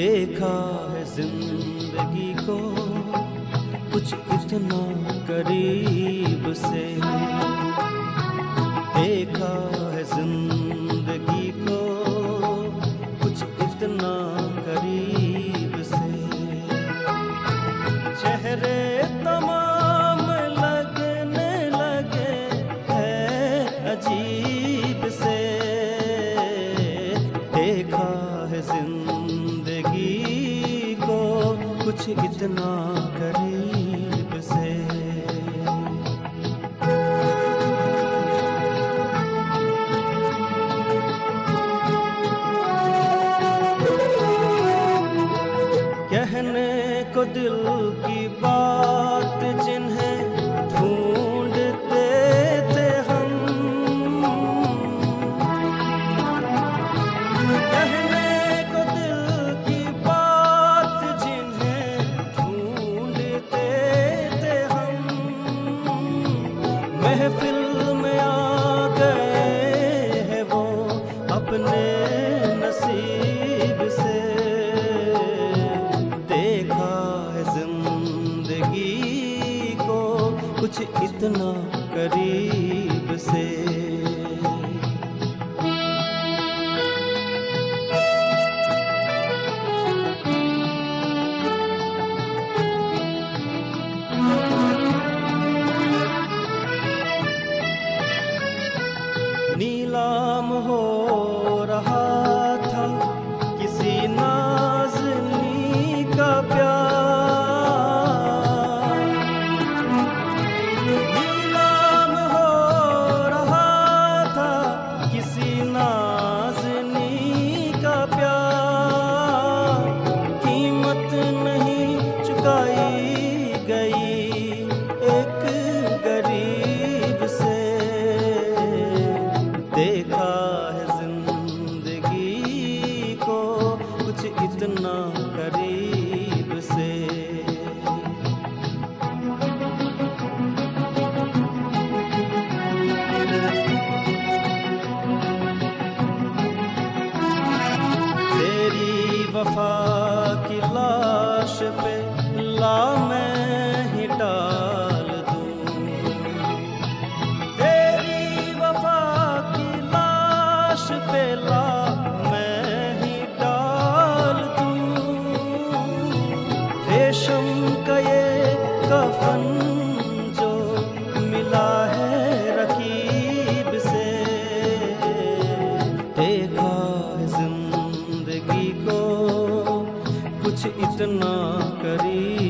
देखा है ज़िंदगी को, कुछ इतना करीब से। देखा है ज़िंदगी को, कुछ इतना करीब से। चेहरे तमाम कुछ इतना करीब से। कहने को दिल की बात कुछ इतना करीब से। नीलाम हो नहीं गई एक गरीब से। देखा है ज़िंदगी को कुछ इतना करीब से। तेरी वफा की लाश पे ज़िंदगी को कुछ इतना करीब